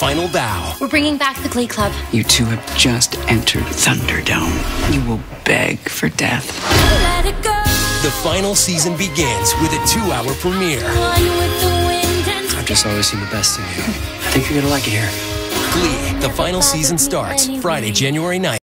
final bow. We're bringing back the Glee Club. You two have just entered Thunderdome. You will beg for death. The final season begins with a two hour premiere. I've just always seen the best in you. I think you're gonna like it here. Glee, the final season starts Friday, January 9th.